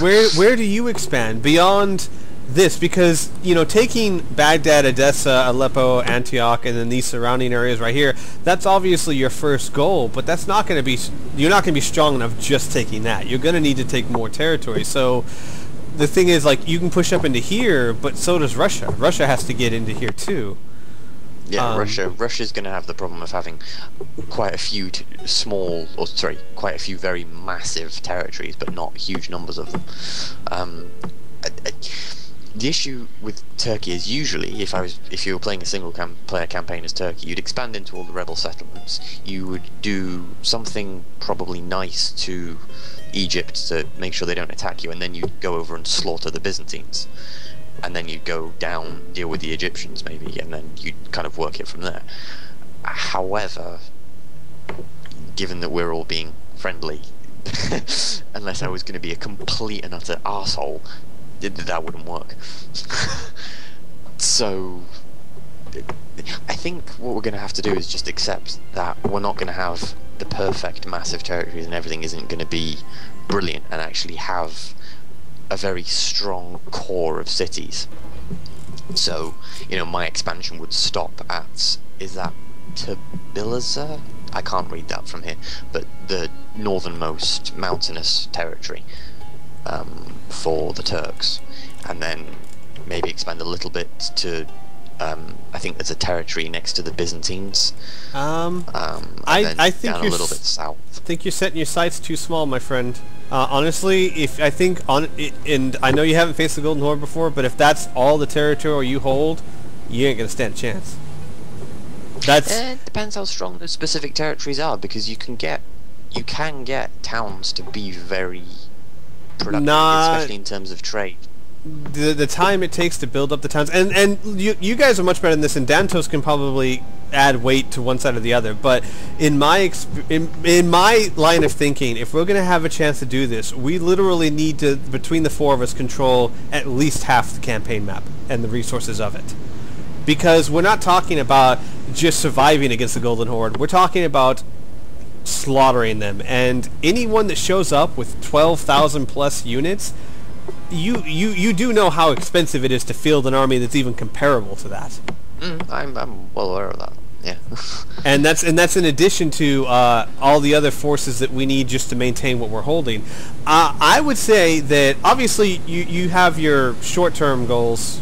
where where do you expand beyond this? Because you know, taking Baghdad, Edessa, Aleppo, Antioch, and then these surrounding areas right here, that's obviously your first goal. But that's not going to be you're not going to be strong enough just taking that. You're going to need to take more territory. So the thing is, like, you can push up into here, but so does Russia. Russia has to get into here too. Yeah, Um, Russia. Russia's going to have the problem of having quite a few t- small, or sorry, quite a few very massive territories, but not huge numbers of them. Um, I, I, the issue with Turkey is usually, if I was, if you were playing a single cam- player campaign as Turkey, you'd expand into all the rebel settlements. You would do something probably nice to Egypt to make sure they don't attack you, and then you'd go over and slaughter the Byzantines and then you'd go down, deal with the Egyptians maybe, and then you'd kind of work it from there. However, given that we're all being friendly, unless I was going to be a complete and utter arsehole, th- that wouldn't work. so, I think what we're going to have to do is just accept that we're not going to have the perfect massive territories and everything isn't going to be brilliant and actually have a very strong core of cities. So, you know, my expansion would stop at is that Tbilisi? I can't read that from here, but the northernmost mountainous territory um, for the Turks, and then maybe expand a little bit to. Um, I think there's a territory next to the Byzantines. Um, Um, I, I think down a little bit south. I think you're setting your sights too small, my friend. Uh, honestly, if I think on, and I know you haven't faced the Golden Horde before, but if that's all the territory you hold, you ain't gonna stand a chance. That's It depends how strong those specific territories are, because you can get you can get towns to be very productive, especially in terms of trade. The the time it takes to build up the towns, and and you you guys are much better than this, and Dantos can probably add weight to one side or the other. But in my in, in my line of thinking, if we're gonna have a chance to do this, we literally need to between the four of us control at least half the campaign map and the resources of it. Because we're not talking about just surviving against the Golden Horde. We're talking about slaughtering them. And anyone that shows up with 12,000 plus units, you, you, you do know how expensive it is to field an army that's even comparable to that. Mm, I'm I'm well aware of that. Yeah. And that's and that's in addition to uh, all the other forces that we need just to maintain what we're holding. Uh, I would say that obviously you, you have your short-term goals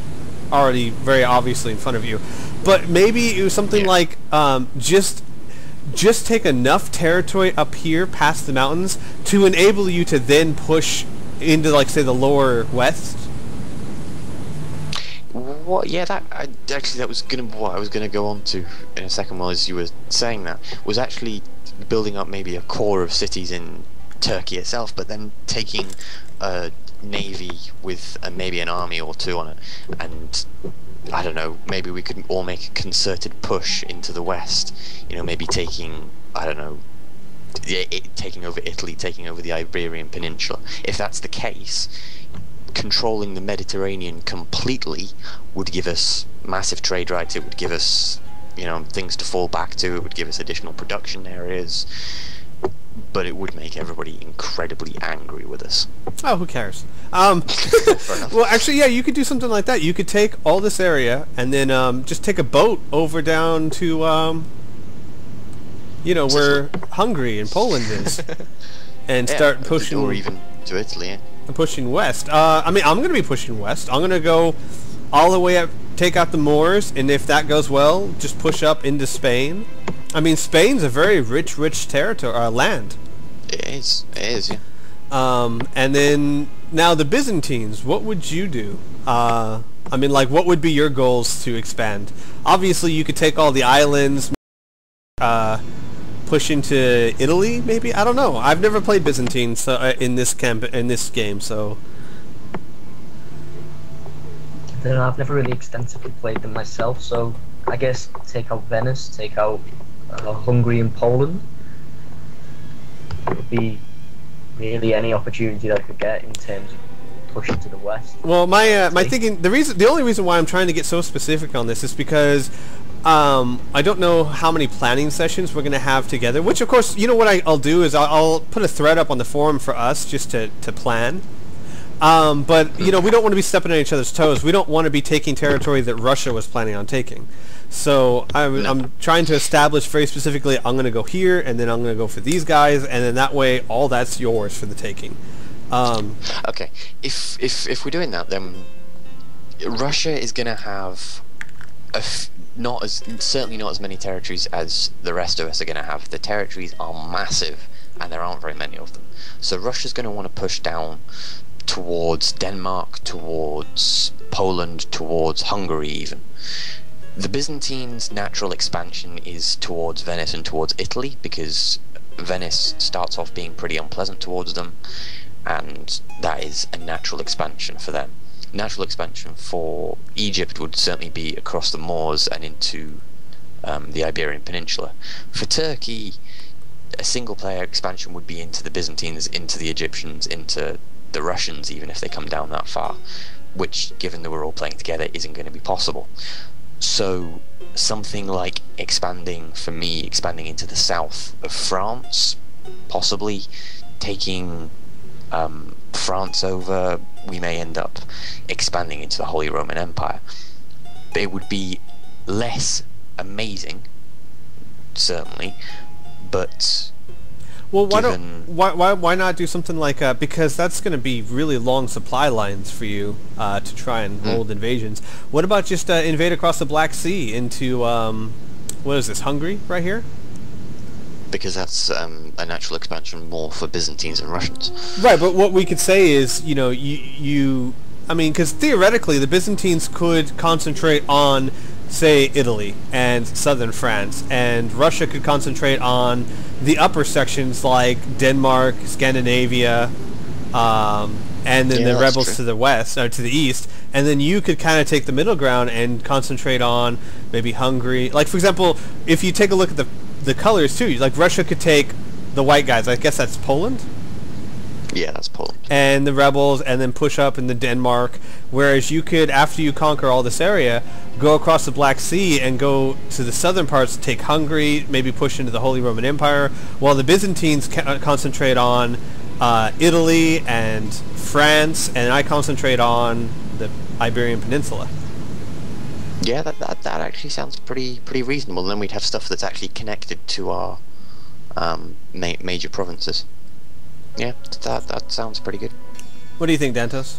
already very obviously in front of you, but maybe it was something Yeah. like um, just just take enough territory up here past the mountains to enable you to then push into like say the lower west. What? Yeah, that I, actually that was gonna what I was gonna go on to in a second while as you were saying that was actually building up maybe a core of cities in Turkey itself, but then taking a navy with uh, maybe an army or two on it, and I don't know, maybe we could all make a concerted push into the west. You know, maybe taking I don't know. I i taking over Italy, taking over the Iberian Peninsula. If that's the case, controlling the Mediterranean completely would give us massive trade rights. It would give us, you know, things to fall back to. It would give us additional production areas. But it would make everybody incredibly angry with us. Oh, who cares? Um, well, actually, yeah, you could do something like that. You could take all this area and then um, just take a boat over down to, um, you know, where Hungary and Poland is, and Yeah, start pushing or even to Italy. Yeah. pushing west. Uh, I mean, I'm going to be pushing west. I'm going to go all the way up, take out the Moors, and if that goes well, just push up into Spain. I mean, Spain's a very rich, rich territory, uh, land. It is. It is. Yeah. Um, and then now the Byzantines, what would you do? Uh, I mean, like, what would be your goals to expand? Obviously, you could take all the islands, uh, push into Italy, maybe. I don't know. I've never played Byzantine so, uh, in this camp in this game, so Then I've never really extensively played them myself, so I guess take out Venice, take out uh, Hungary and Poland. Would be really any opportunity that I could get in terms of pushing to the west. Well, my uh, my thinking the reason the only reason why I'm trying to get so specific on this is because um, I don't know how many planning sessions we're gonna have together. Which, of course, you know what I, I'll do is I'll, I'll put a thread up on the forum for us just to to plan. Um, but you know, we don't want to be stepping on each other's toes. We don't want to be taking territory that Russia was planning on taking. So I'm, No. I'm trying to establish very specifically. I'm going to go here, and then I'm going to go for these guys, and then that way, all that's yours for the taking. Um, Okay, if if if we're doing that, then Russia is going to have a not as certainly not as many territories as the rest of us are going to have. The territories are massive, and there aren't very many of them. So Russia's going to want to push down towards Denmark, towards Poland, towards Hungary, even. The Byzantines' natural expansion is towards Venice and towards Italy because Venice starts off being pretty unpleasant towards them, and that is a natural expansion for them. Natural expansion for Egypt would certainly be across the Moors and into um, the Iberian Peninsula. For Turkey, a single player expansion would be into the Byzantines, into the Egyptians, into the Russians, even if they come down that far, which, given that we're all playing together, isn't going to be possible. So, something like expanding, for me, expanding into the south of France, possibly taking um, France over, we may end up expanding into the Holy Roman Empire. But it would be less amazing, certainly, but well, why Given- don't why, why why not do something like uh, because that's going to be really long supply lines for you uh, to try and Hmm. hold invasions. What about just uh, invade across the Black Sea into um, what is this Hungary right here? Because that's um, a natural expansion more for Byzantines and Russians. Right, but what we could say is, you know, you, you I mean, because theoretically the Byzantines could concentrate on, say, Italy and southern France, and Russia could concentrate on the upper sections like Denmark, Scandinavia, um, and then Yeah, the rebels true. to the west or to the east, and then you could kind of take the middle ground and concentrate on maybe Hungary. Like for example, if you take a look at the the colors too, like Russia could take the white guys. I guess that's Poland Yeah, that's Poland. and the rebels and then push up into Denmark. Whereas you could, after you conquer all this area, go across the Black Sea and go to the southern parts, take Hungary, maybe push into the Holy Roman Empire, while the Byzantines ca- uh, concentrate on uh, Italy and France, and I concentrate on the Iberian Peninsula. Yeah, that, that that actually sounds pretty pretty reasonable. And then we'd have stuff that's actually connected to our um, ma- major provinces. Yeah, that that sounds pretty good. What do you think, Dantos?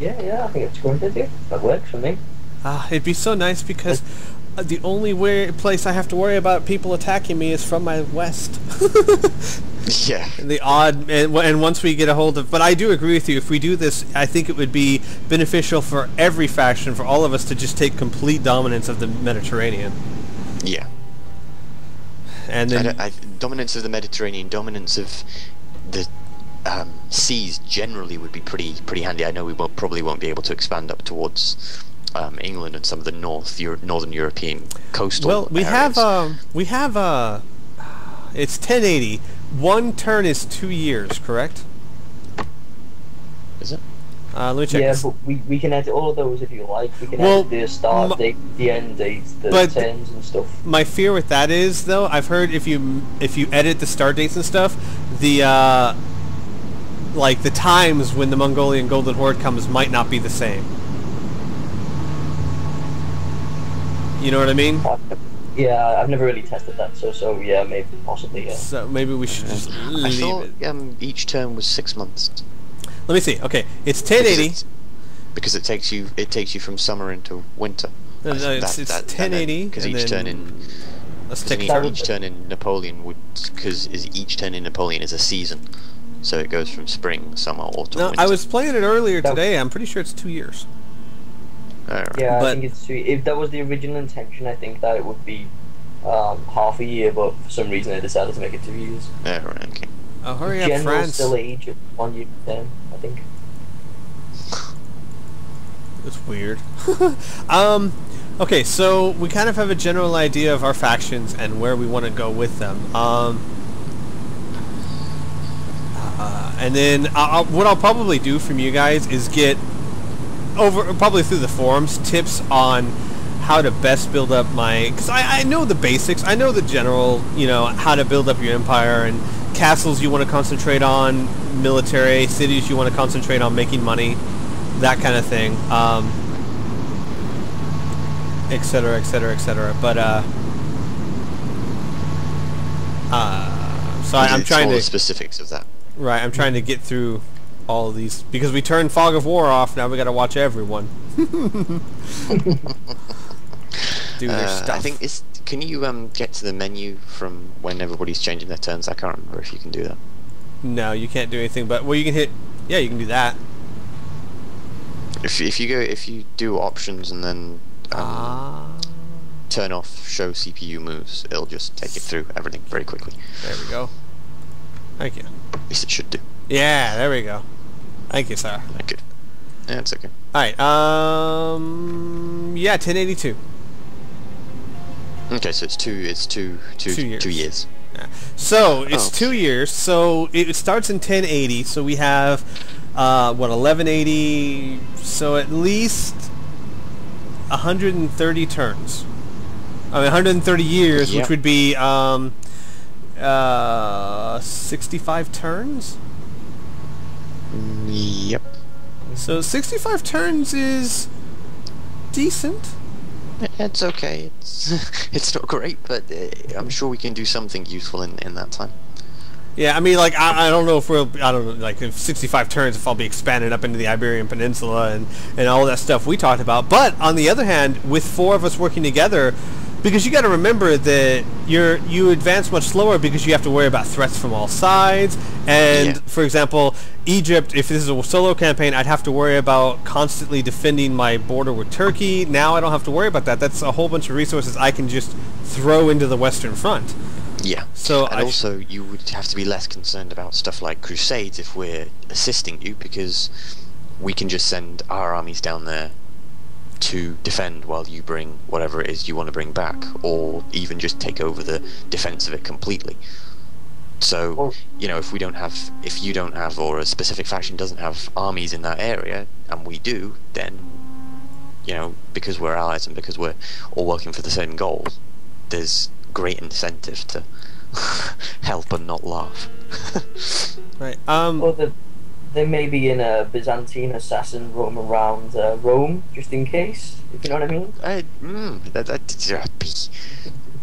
Yeah, yeah, I think it's a great idea. That works for me. Ah, it'd be so nice because uh, the only way, place I have to worry about people attacking me is from my west. Yeah, the odd and, and once we get a hold of but i do agree with you if we do this i think it would be beneficial for every faction for all of us to just take complete dominance of the mediterranean yeah. and then don't- I, dominance of the Mediterranean, dominance of the um, seas generally would be pretty pretty handy. I know we won't, probably won't be able to expand up towards um, England and some of the North Euro- northern European coastal. well we have um we have uh it's 1080 one turn is two years correct Is it? uh, let me check yeah, this. but we, we can edit all of those if you like. We can Well, edit the start date, the end date, the But- turns and stuff. my fear with that is though i've heard if you if you edit the start dates and stuff the uh like the times when the mongolian golden horde comes might not be the same you know what i mean Uh, Yeah, I've never really tested that, so so yeah, maybe possibly yeah. so maybe we should just I leave thought it um, each term was six months. let me see okay it's Because 1080 it's- Because it takes you it takes you from summer into winter. No, no, it's- it's 1080, because each turn in let's take each, each turn in Napoleon would because each turn in Napoleon is a season, so it goes from spring, summer, autumn, no winter. i was playing it earlier today i'm pretty sure it's two years Alright. Yeah, But- I think it's too. If that was the original intention, I think that it would be um, half a year, but for some reason they decided to make it two years. Alright, okay. oh hurry up General france still age of one year term, I think. It's weird. um, okay, so we kind of have a general idea of our factions and where we want to go with them. Um, uh, and then I'll, what I'll probably do from you guys is get over probably through the forums tips on how to best build up my because I, I know the basics I know the general you know how to build up your empire and castles you want to concentrate on, military cities you want to concentrate on making money, that kind of thing, um, etc etc et cetera, et cetera. But uh, uh, so I, I'm trying to the specifics of that. right. I'm trying to get through all of these because we turned Fog of War off. Now we got to watch everyone do their Uh, stuff. I think it's. Can you um get to the menu from when everybody's changing their turns? I can't remember if you can do that. no, you can't do anything. But well, you can hit. Yeah, you can do that. If if you go if you do options and then um, Ah, turn off show CPU moves, it'll just take it through everything very quickly. there we go. Thank you. At least it should do. Yeah, there we go. Thank you, sir. Good. Yeah, it's okay. All right. Um. Yeah, 1082. Okay, so it's two. It's two. Two. Two years. Two years. Yeah. So it's Oh. two years. So it starts in 1080. So we have uh, what 1180. So at least 130 turns. I mean 130 years, which would be um, uh, 65 turns. So 65 turns is decent. It's okay. It's it's not great, but uh, I'm sure we can do something useful in in that time. Yeah, I mean, like, I, I don't know if we'll, I don't know, like, if 65 turns, if I'll be expanded up into the Iberian Peninsula and, and all that stuff we talked about. But, on the other hand, with four of us working together, because you got to remember that you're, you advance much slower because you have to worry about threats from all sides. And, Yeah. for example, Egypt, if this is a solo campaign, I'd have to worry about constantly defending my border with Turkey. Now I don't have to worry about that. That's a whole bunch of resources I can just throw into the Western Front. Yeah. So and I also, you would have to be less concerned about stuff like crusades if we're assisting you, because we can just send our armies down there to defend while you bring whatever it is you want to bring back, or even just take over the defense of it completely. So, you know, if we don't have, if you don't have, or a specific faction doesn't have armies in that area, and we do, then, you know, because we're allies and because we're all working for the same goal, there's great incentive to help and not laugh. Right. Um, Or the, they may be in a Byzantine assassin roam around uh, Rome, just in case, if you know what I mean. I, mm, that, that, uh, be-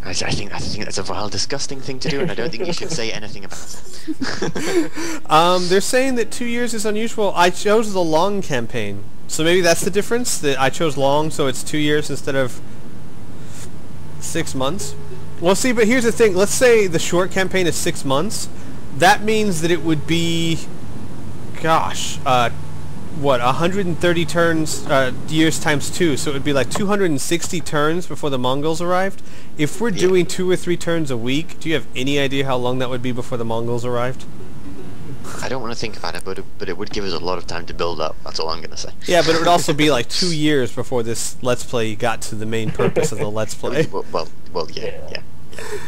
I, I think I think that's a vile, disgusting thing to do, and I don't think you should say anything about it. Um, they're saying that two years is unusual. I chose the long campaign, so maybe that's the difference. That I chose long, so it's two years instead of six months. Well, see, but here's the thing. Let's say the short campaign is six months. That means that it would be, gosh, uh, what, 130 turns, uh, years times two. So it would be like 260 turns before the Mongols arrived. If we're Yeah. doing two or three turns a week, do you have any idea how long that would be before the Mongols arrived? I don't want to think about it, but it, but it would give us a lot of time to build up. That's all I'm gonna say. Yeah, but it would also be like two years before this Let's Play got to the main purpose of the Let's Play. Well, well, well, yeah, Yeah. yeah.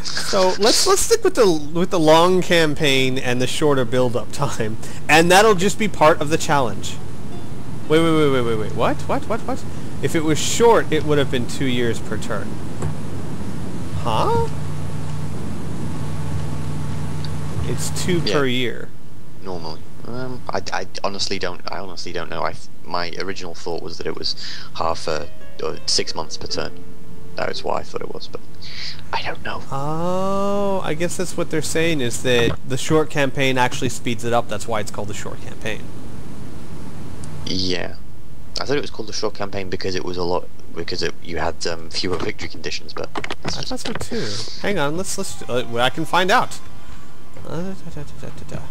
So let's let's stick with the with the long campaign and the shorter build-up time, and that'll just be part of the challenge. Wait, wait, wait, wait, wait, wait. What? What? What? What? If it was short, it would have been two years per turn. Huh? It's two Yeah. per year. Normally, um, I, I honestly don't. I honestly don't know. I my original thought was that it was half a or six months per turn. That was what I thought it was, but I don't know. Oh, I guess that's what they're saying is that the short campaign actually speeds it up. That's why it's called the short campaign. Yeah, I thought it was called the short campaign because it was a lot because it, you had um, fewer victory conditions. But that's I thought so too. Hang on, let's let's. Uh, I can find out. Uh, da, da, da.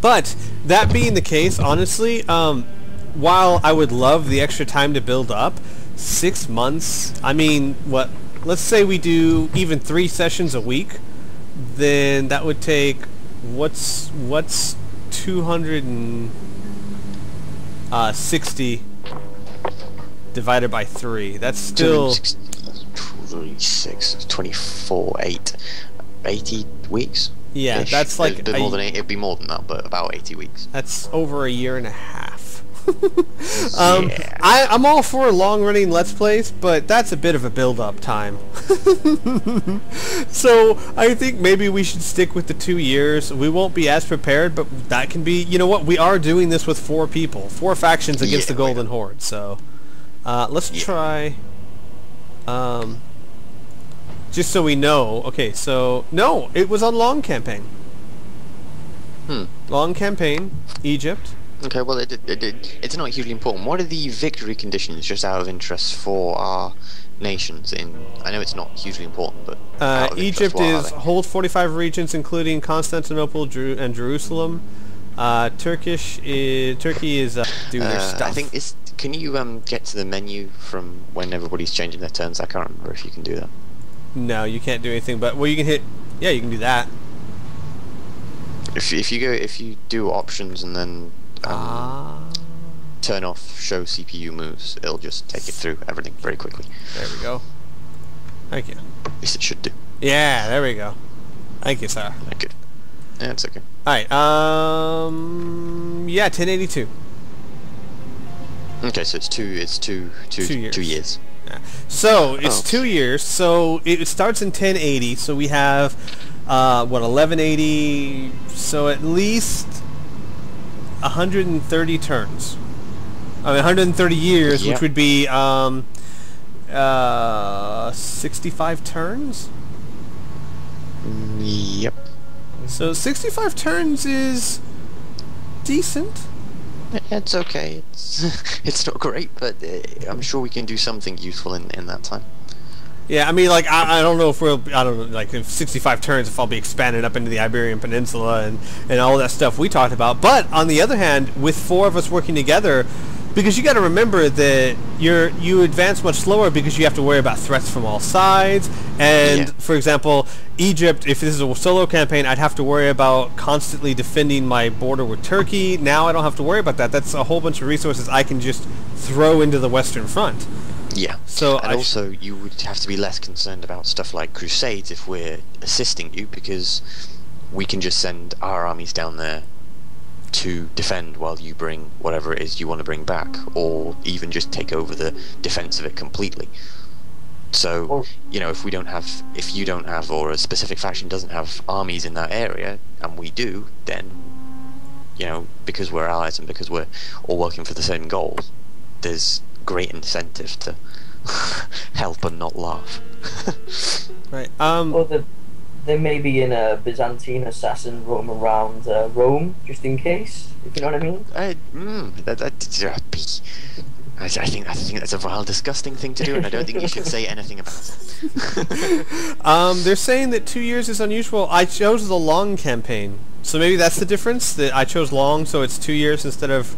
But that being the case, honestly, um, while I would love the extra time to build up, six months. I mean, what? Let's say we do even three sessions a week, then that would take what's what's two hundred and uh, sixty divided by three. That's still 26, 24, 8, 80 weeks. yeah. That's like It'd be a- more than eight, it'd be more than that, but about 80 weeks. that's over a year and a half. um, Yeah. I, I'm all for a long-running Let's Plays, but that's a bit of a build-up time. so I think maybe we should stick with the two years. We won't be as prepared, but that can be. You know what? We are doing this with four people, four factions against Yeah, the Golden Horde. So uh, let's Yeah. try. Um, just so we know. Okay, so no, it was on long campaign. Hmm. Long campaign, Egypt. Okay, well, it, it, it, it's not hugely important. What are the victory conditions, just out of interest, for our nations? In I know it's not hugely important, but Uh, interest, Egypt what is hold 45 regions, including Constantinople Jeru- and Jerusalem. Uh, Turkish is, Turkey is uh, doing their Uh, stuff. I think is. Can you um get to the menu from when everybody's changing their turns? I can't remember if you can do that. no, you can't do anything. But well, you can hit. Yeah, you can do that. If if you go if you do options and then um, turn off show CPU moves, it'll just take it through everything very quickly. there we go. Thank you. At least it should do. Yeah, there we go. Thank you, sir. Good. Yeah, it's okay. All right. Um. Yeah, 1082. Okay, so it's two. It's two. Two. Two years. Two years. Yeah. So it's Oh. two years. So it starts in 1080. So we have uh, what 1180. So at least 130 turns. I mean 130 years, which would be um, uh, 65 turns. Yep. So 65 turns is decent. It's okay. It's it's not great, but uh, I'm sure we can do something useful in in that time. Yeah, I mean, like, I, I don't know if we'll, I don't know, like, if 65 turns, if I'll be expanded up into the Iberian Peninsula and, and all that stuff we talked about. But, on the other hand, with four of us working together, because you got to remember that you're, you advance much slower because you have to worry about threats from all sides. And, Yeah. for example, Egypt, if this is a solo campaign, I'd have to worry about constantly defending my border with Turkey. Now I don't have to worry about that. That's a whole bunch of resources I can just throw into the Western Front. Yeah. So and I sh- also, you would have to be less concerned about stuff like crusades if we're assisting you, because we can just send our armies down there to defend while you bring whatever it is you want to bring back, or even just take over the defense of it completely. So, you know, if we don't have, if you don't have, or a specific faction doesn't have armies in that area, and we do, then, you know, because we're allies and because we're all working for the same goal, there's great incentive to help and not laugh. Right. Um, Or the, there may be in a Byzantine assassin roam around uh, Rome, just in case, if you know what I mean. I, mm, that, that, be- I, I think I think that's a vile, disgusting thing to do, and I don't think you should say anything about it. Um, they're saying that two years is unusual. I chose the long campaign, so maybe that's the difference. That I chose long, so it's two years instead of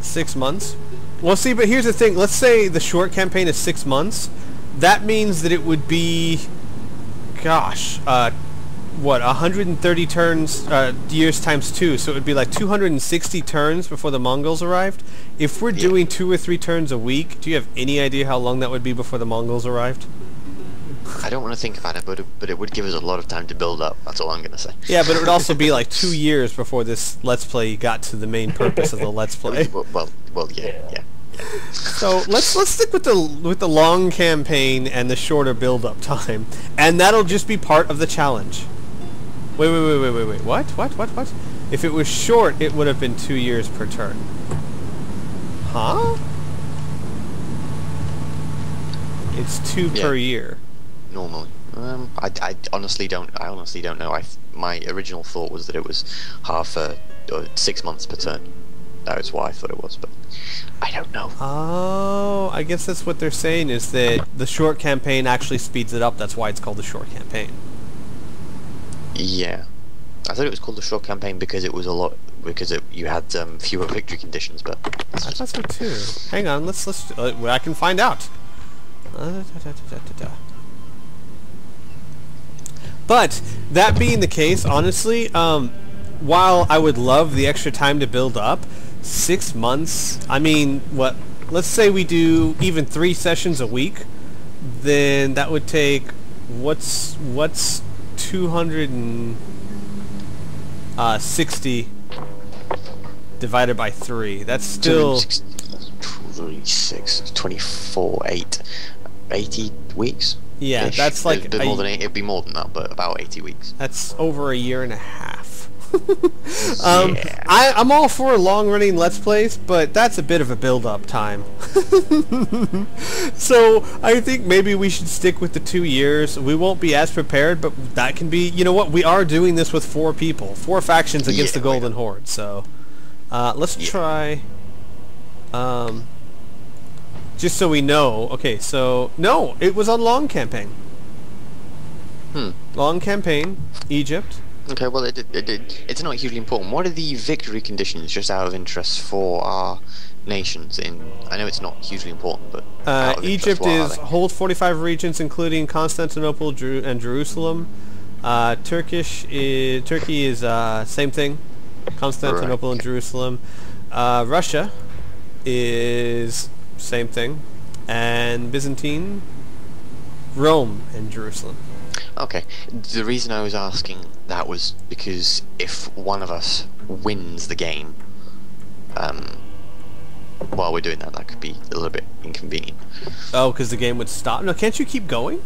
six months. Well, see, but here's the thing. Let's say the short campaign is six months. That means that it would be, gosh, uh, what, 130 turns, uh, years times two. So it would be like 260 turns before the Mongols arrived. If we're Yeah. doing two or three turns a week, do you have any idea how long that would be before the Mongols arrived? I don't want to think about it, but it, but it would give us a lot of time to build up. That's all I'm gonna say. Yeah, but it would also be like two years before this Let's Play got to the main purpose of the Let's Play. Well, well, well, yeah, Yeah. yeah. So let's let's stick with the with the long campaign and the shorter build-up time, and that'll just be part of the challenge. Wait, wait, wait, wait, wait, wait. What? What? What? What? If it was short, it would have been two years per turn. Huh? It's two Yeah. per year. Normally, um, I, I honestly don't. I honestly don't know. I my original thought was that it was half a or six months per turn. That was what I thought it was, but I don't know. Oh, I guess that's what they're saying is that the short campaign actually speeds it up. That's why it's called the short campaign. Yeah, I thought it was called the short campaign because it was a lot because it, you had um, fewer victory conditions. But that's I thought so too. Hang on, let's let's. Uh, I can find out. Uh, da, da, da. But that being the case, honestly, um, while I would love the extra time to build up, six months. I mean, what? Let's say we do even three sessions a week, then that would take what's what's two hundred and uh, sixty divided by three. That's still 36, 24, 8, 80 weeks. yeah. That's like It'd be more than eight, it'd be more than that, but about 80 weeks. That's over a year and a half. um, Yeah. I, I'm all for a long-running Let's Plays, but that's a bit of a build-up time. so I think maybe we should stick with the two years. We won't be as prepared, but that can be. You know what? We are doing this with four people, four factions against Yeah, the Golden Horde. So uh, let's Yeah. try. Um, just so we know. Okay, so no, it was on long campaign. Hmm. Long campaign, Egypt. Okay, well, it, it, it, it's not hugely important. What are the victory conditions, just out of interest, for our nations? In I know it's not hugely important, but Uh, interest, Egypt what is hold 45 regions, including Constantinople Jeru- and Jerusalem. Uh, Turkish is, Turkey is uh, same thing, Constantinople Right, and. Jerusalem. Uh, Russia is same thing, and Byzantine, Rome and Jerusalem. Okay. The reason I was asking that was because if one of us wins the game, um, while we're doing that, that could be a little bit inconvenient. Oh, because the game would stop. No, can't you keep going?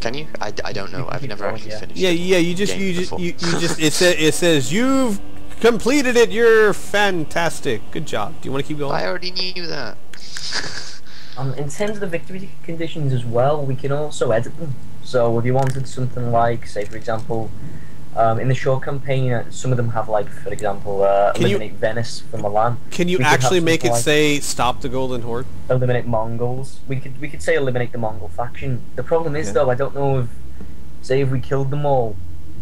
Can you? I, I don't know. can I've never going, actually yeah. finished. Yeah, a yeah. You just, you just, you, you just. It says, it says you've completed it. You're fantastic. Good job. Do you want to keep going? I already knew that. Um, in terms of the victory conditions as well, we can also edit them. So if you wanted something like, say for example, um, in the short campaign, uh, some of them have like, for example, uh, Can you- eliminate Venice from Milan, Can you We actually make it like- say stop the Golden Horde? eliminate Mongols. We could we could say eliminate the Mongol faction. The problem is Yeah. though, I don't know if, say if we killed them all,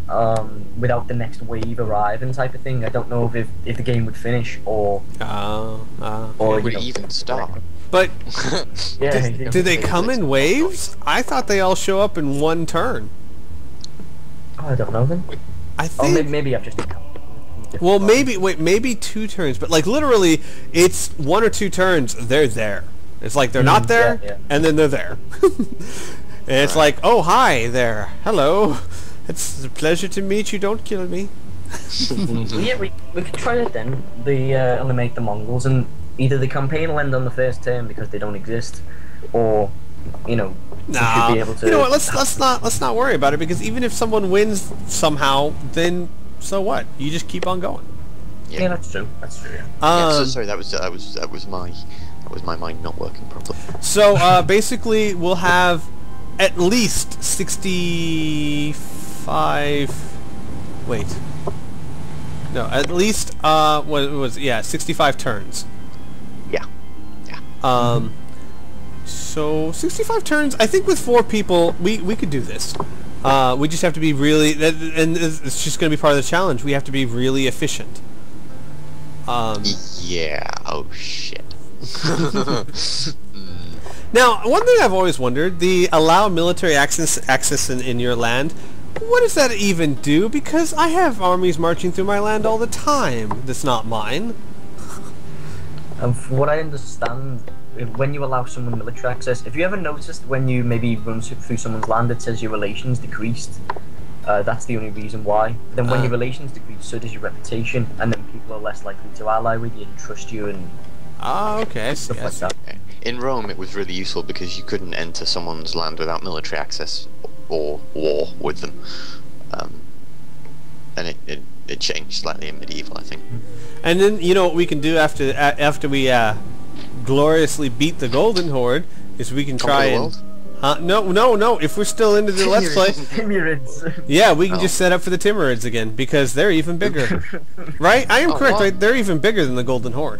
um, without the next wave arriving type of thing. I don't know if if, if the game would finish or Uh, uh, or It would know, even start. But Yeah, did, it- did they come in waves? I thought they all show up in one turn. Oh, I don't know then. I Oh, think. maybe, maybe I've just. well, maybe wait, maybe two turns, but like literally, it's one or two turns. They're there. It's like they're not Mm, there, yeah, yeah. and then they're there. and it's like, oh hi there, hello. It's a pleasure to meet you. Don't kill me. Yeah, we, we could try it then. The uh, eliminate the Mongols, and either the campaign will end on the first turn because they don't exist, or you know, we Nah, should be able to. you know what? Let's let's not let's not worry about it because even if someone wins somehow, then so what? You just keep on going. Yeah, that's true. That's true. Yeah. yeah, so, Um, sorry, that was that was that was my that was my mind not working properly. So uh, basically, we'll have at least sixty-five. Wait. No, at least uh, what it was yeah, sixty-five turns. Um, so sixty-five turns. I think with four people, we we could do this. Uh, we just have to be really, and it's just going to be part of the challenge. We have to be really efficient. Um, Yeah. Oh shit. Mm, Now, one thing I've always wondered, the allow military access access in, in your land, what does that even do? Because I have armies marching through my land all the time that's not mine. And from what I understand, when you allow someone military access, if you ever noticed when you maybe run through through someone's land, it says your relations decreased. Uh, that's the only reason why. Then when Uh. your relations decrease, so does your reputation, and then people are less likely to ally with you and trust you and Ah, okay, I stuff I like see. that. In Rome, it was really useful because you couldn't enter someone's land without military access or war with them. Um, and it, it, it changed slightly in medieval, I think. And then, you know what we can do after after we uh, gloriously beat the Golden Horde, is we can Conquer try and... Huh? No, no, no, if we're still into the Let's Play... Timurids. Yeah, we can Oh. just set up for the Timurids again, because they're even bigger. right? I am Oh, correct, what? right? They're even bigger than the Golden Horde.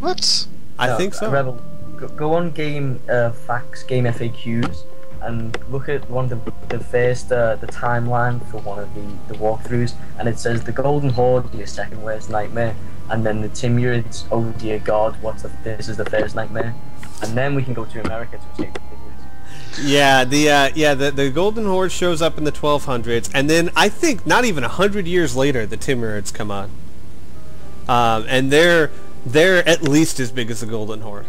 What? I No, think so. Rebel, go, go on game uh, facts, game FAQs, and look at one of the, the first uh, the timeline for one of the, the walkthroughs, and it says the Golden Horde, your second worst nightmare, and then the Timurids, oh dear God, what's the, this is the first nightmare, and then we can go to America to escape. Yeah, the uh, yeah the the Golden Horde shows up in the 1200s, and then I think not even hundred years later, the Timurids come on, um, and they're they're at least as big as the Golden Horde.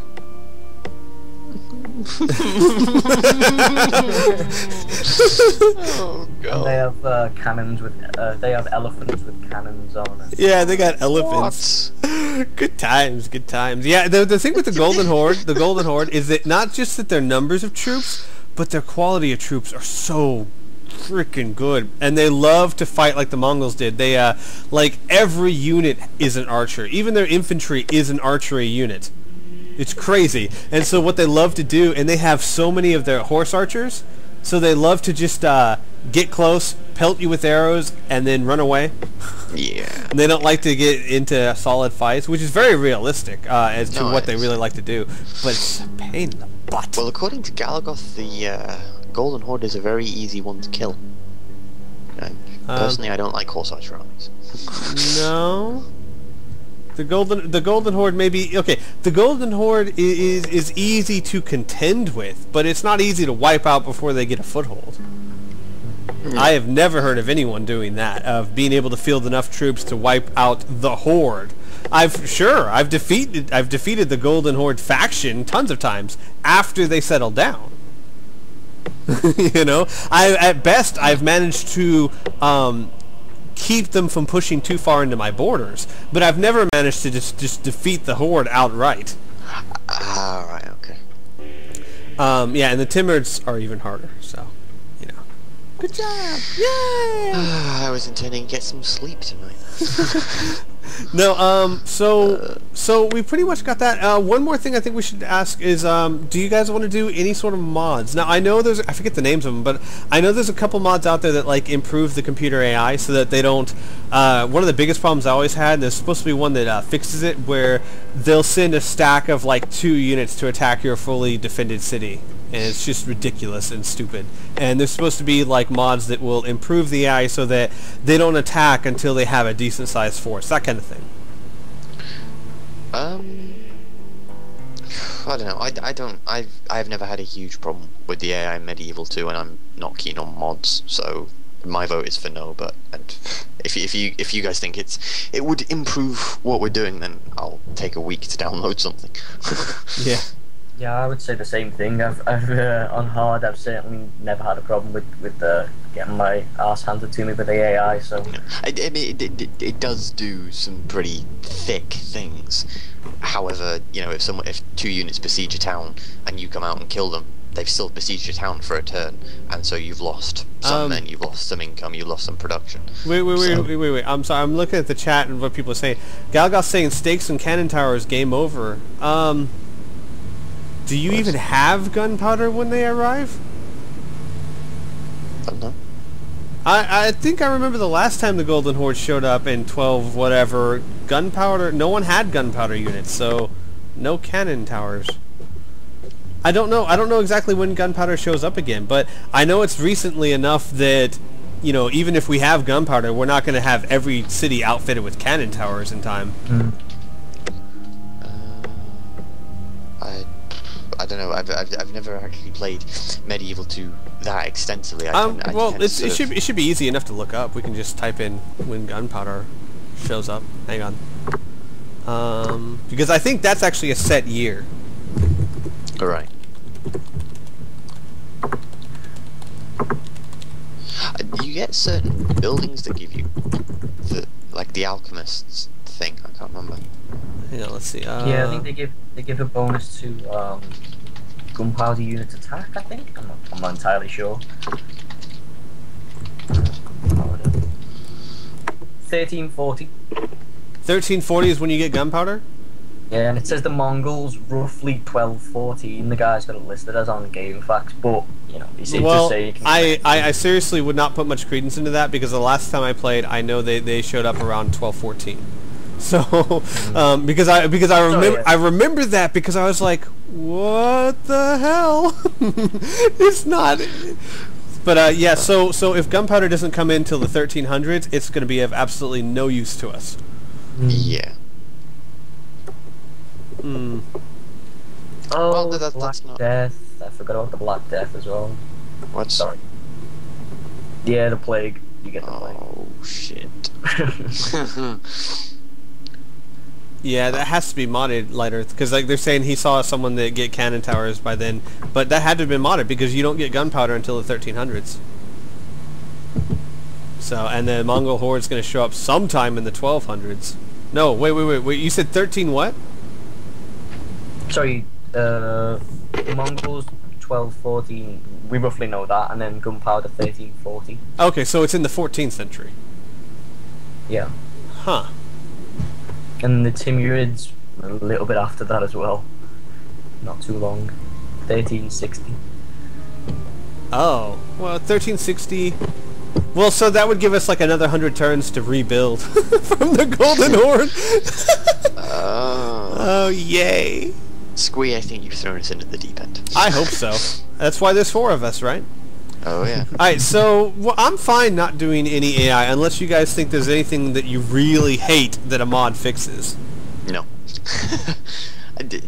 Oh, And they have uh, cannons with uh, they have elephants with cannons on it. Yeah, they got elephants. What? good times, good times. Yeah, the the thing with the Golden Horde, the Golden Horde, is that not just that their numbers of troops, but their quality of troops are so freaking good, and they love to fight like the Mongols did. They uh, like every unit is an archer. Even their infantry is an archery unit. It's crazy. And so what they love to do, and they have so many of their horse archers, so they love to just uh, get close, pelt you with arrows, and then run away. Yeah. And they don't like to get into solid fights, which is very realistic uh, as to No, what they really like to do. But it's a pain in the butt. Well, according to Galagoth, the uh, Golden Horde is a very easy one to kill. Um, personally, I don't like horse archer armies. No. The golden the golden horde may be okay. The golden horde is is easy to contend with, but it's not easy to wipe out before they get a foothold. I have never heard of anyone doing that of being able to field enough troops to wipe out the horde. I've sure I've defeated I've defeated the golden horde faction tons of times after they settled down. you know, I at best I've managed to um, keep them from pushing too far into my borders, but I've never managed to just just defeat the horde outright. Ah, right, okay. Um, yeah, and the Timurids are even harder. So, you know, good job, yay! I was intending to get some sleep tonight. No, um, so so we pretty much got that. Uh, one more thing I think we should ask is, um, do you guys want to do any sort of mods? Now I know there's I forget the names of them, but I know there's a couple mods out there that like improve the computer AI so that they don't. Uh, one of the biggest problems I always had, and there's supposed to be one that uh, fixes it, where they'll send a stack of like two units to attack your fully defended city. And it's just ridiculous and stupid. And there's supposed to be like mods that will improve the AI so that they don't attack until they have a decent sized force, that kind of thing. Um, I don't know. I, I don't. I've I've never had a huge problem with the AI in Medieval 2, and I'm not keen on mods. So my vote is for no. But and if if you if you guys think it's it would improve what we're doing, then I'll take a week to download something. Yeah. Yeah, I would say the same thing. I've, I've uh, on hard, I've certainly never had a problem with with uh, getting my ass handed to me with the AI. So I, I mean, it, it, it, it does do some pretty thick things. However, you know, if someone, if two units besiege a town and you come out and kill them, they've still besieged a town for a turn, and so you've lost some Um, men, you've lost some income, you've lost some production. Wait, wait, wait, So- wait, wait, wait. I'm sorry. I'm looking at the chat and what people are saying. Galgoth's saying stakes and cannon towers game over. Um, do you even have gunpowder when they arrive? I don't know. I, I think I remember the last time the Golden Horde showed up in 12 whatever gunpowder. No one had gunpowder units, so no cannon towers. I don't know. I don't know exactly when gunpowder shows up again, but I know it's recently enough that you know even if we have gunpowder, we're not going to have every city outfitted with cannon towers in time. I, I don't know. I've, I've, I've never actually played Medieval 2 that extensively. I Um, can, I well, it's, it should it should be easy enough to look up. We can just type in when gunpowder shows up. Hang on. Um, because I think that's actually a set year. All right. Uh, You get certain buildings that give you the like the alchemists thing. I can't remember. Yeah, let's see. Uh, yeah, I think they give they give a bonus to um, gunpowder unit attack. I think I'm not, I'm not entirely sure. Thirteen forty. 1340 is when you get gunpowder. Yeah, and it says the Mongols roughly twelve fourteen. The guy's got it listed as on Game Facts, but you know, he seems well, to say you can I, I, I seriously would not put much credence into that because the last time I played, I know they, they showed up around 1214. So, um, because I because I remember yeah. I remember that because I was like, what the hell? it's not. But uh, yeah, so so if gunpowder doesn't come in till the 1300s, it's going to be of absolutely no use to us. Yeah. Hmm. Oh, Well, that- that- Black not- Death. I forgot about the Black Death as well. What's Sorry. Yeah, the plague. You get the plague. Oh shit. Yeah, that has to be modded later because like they're saying he saw someone that get cannon towers by then, but that had to have been modded because you don't get gunpowder until the 1300s. So, and the Mongol horde's going to show up sometime in the 1200s. No, wait, wait, wait, wait. You said 13 what? Sorry, uh, Mongols 12, 14, we roughly know that, and then gunpowder 13, 14. Okay, so it's in the 14th century. Yeah. Huh. And the Timurids a little bit after that as well. Not too long. 1360. Oh, well, 1360. Well, so that would give us like another 100 turns to rebuild from the Golden Horde. Oh. oh, yay. Squee, I think you've thrown us into the deep end. I hope so. That's why there's four of us, right? Oh yeah. Alright, so well, I'm fine not doing any AI unless you guys think there's anything that you really hate that a mod fixes. No. I did.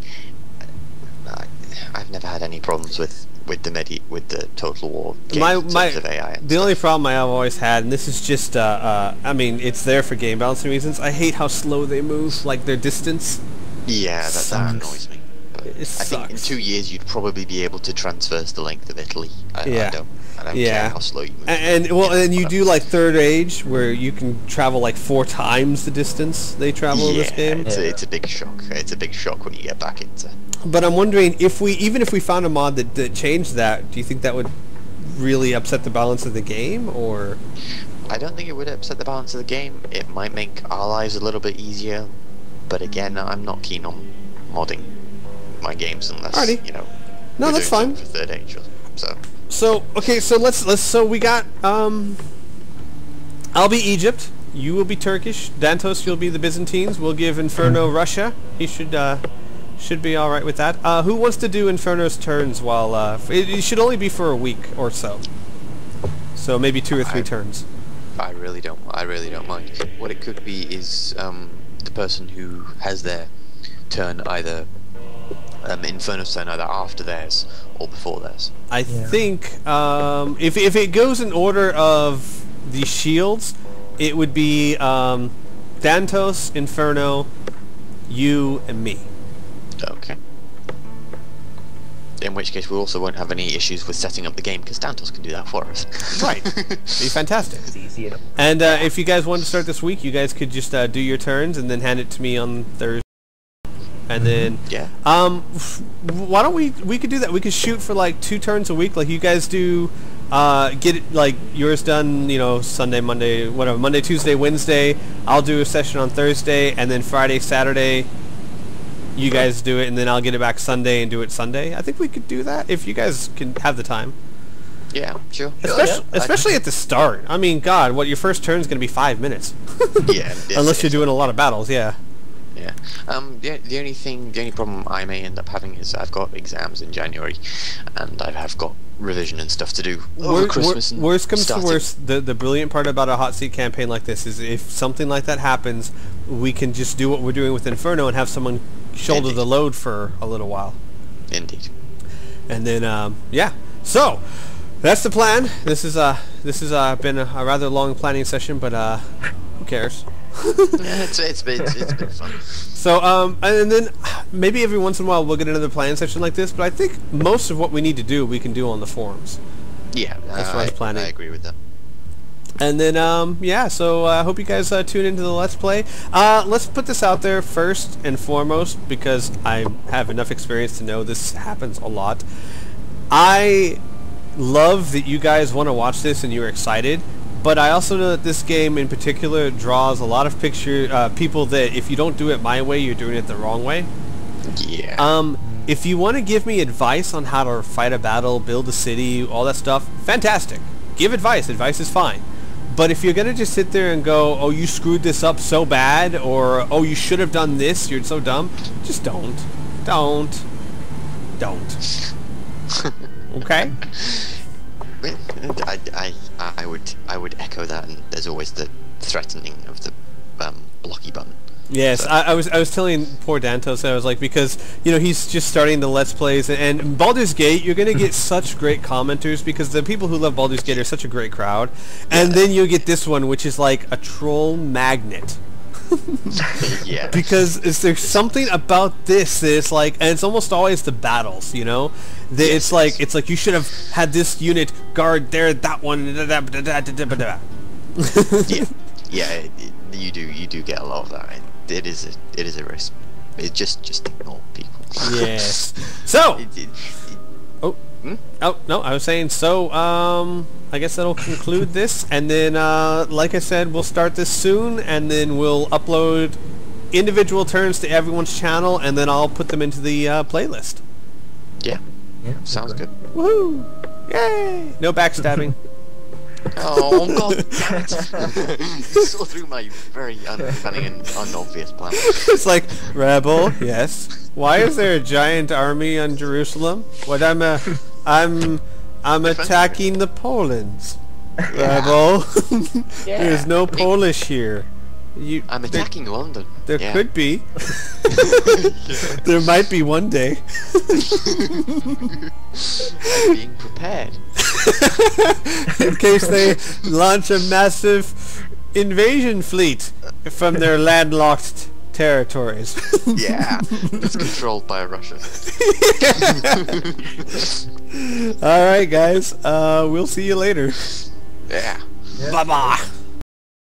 I, I've never had any problems with with the medi with the Total War My- my- of AI. and The only problem I've always had, and this is just, uh, uh, I mean, it's there for game balancing reasons, I hate how slow they move, like their distance. yeah, that, that annoys me. I think in two years you'd probably be able to transverse the length of Italy. I, Yeah. I don't. I don't Yeah. how slow you move. And, and well, Yeah, and you do like third age, where you can travel like four times the distance they travel in this game. It's, a, Yeah. it's a big shock. It's a big shock when you get back into. But I'm wondering if we, even if we found a mod that, that changed that, do you think that would really upset the balance of the game, or? I don't think it would upset the balance of the game. It might make our lives a little bit easier, but again, I'm not keen on modding my games unless Alrighty. you know. No, that's fine. For third age, or so. So okay, so let's let's so we got um. I'll be Egypt. You will be Turkish. Dantos, you'll be the Byzantines. We'll give Inferno Russia. He should uh, should be all right with that. Uh, who wants to do Inferno's turns while uh, it, it should only be for a week or so. So maybe two or three I- turns. I really don't. I really don't mind. What it could be is um, the person who has their turn either um, Inferno's turn either after theirs or before theirs. I Yeah. think um, if if it goes in order of the shields, it would be um, Dantos, Inferno, you, and me. Okay. In which case, we also won't have any issues with setting up the game because Dantos can do that for us. Right. Be fantastic. It's easy. And uh, if you guys want to start this week, you guys could just uh, do your turns and then hand it to me on Thursday. And then, yeah. um, f- why don't we? We could do that. We could shoot for like two turns a week, like you guys do. Uh, get it, like yours done. You know, Sunday, Monday, whatever. Monday, Tuesday, Wednesday. I'll do a session on Thursday, and then Friday, Saturday. You guys do it, and then I'll get it back Sunday and do it Sunday. I think we could do that if you guys can have the time. Yeah, sure. Especially, I- especially at the start. I mean, God, what your first turn is going to be five minutes. Yeah, Unless you're doing a lot of battles, yeah. Yeah. Um. The, the only thing, the only problem I may end up having is I've got exams in January, and I have got revision and stuff to do over Christmas. wor- worst comes starting. to worst, the the brilliant part about a hot seat campaign like this is if something like that happens, we can just do what we're doing with Inferno and have someone shoulder Indeed. the load for a little while, Indeed. and then um, yeah. So that's the plan. This is uh this has uh, been a, a rather long planning session, but uh, who cares? It's it's been it's, it's been fun. So, um, and then maybe every once in a while we'll get another planning session like this, but I think most of what we need to do we can do on the forums. Yeah, That's uh, what I was I, planning. I agree with that. And then, um, yeah, so I uh, hope you guys uh, tune into the Let's Play. Uh, let's put this out there first and foremost because I have enough experience to know this happens a lot. I love that you guys want to watch this and you're excited, but I also know that this game in particular draws a lot of picture uh, people that if you don't do it my way, you're doing it the wrong way. Yeah. Um, if you want to give me advice on how to fight a battle, build a city, all that stuff, fantastic. Give advice. Advice is fine. But if you're going to just sit there and go, oh, you screwed this up so bad, or, oh, you should have done this, you're so dumb, just don't. Don't. Don't. okay? I, I, I would I would echo that, and there's always the threatening of the um, blocky button. Yes, So- I, I was I was telling poor Dantos I was like because you know he's just starting the Let's Plays and, and Baldur's Gate you're gonna get such great commenters because the people who love Baldur's Gate are such a great crowd, and then you get this one which is like a troll magnet yeah. because is there something about this that it's like and it's almost always the battles you know Yes, it's like it's like you should have had this unit guard there that one da- da- da- yeah. Yeah. You do you do get a lot of that. It is a it is a risk. It just just ignore people. Yes. So, It- it- oh, Hmm? oh no, I was saying so. Um, I guess that'll conclude this, and then, uh, like I said, we'll start this soon, and then we'll upload individual turns to everyone's channel, and then I'll put them into the uh, playlist. yeah, Yeah, sounds good. Woohoo! Yay! No backstabbing. Oh god damn it! you saw through my very unfunny and unobvious plan. it's like rebel. Yes. Why is there a giant army on Jerusalem? What I'm uh, I'm I'm attacking the Polands. Rebel. There's no Polish here. You. I'm there- attacking London. There Yeah. could be. there might be one day. I'm being prepared. in case they launch a massive invasion fleet from their landlocked territories. Yeah, it's controlled by Russia. All right, guys. Uh, we'll see you later. Yeah. Bye bye.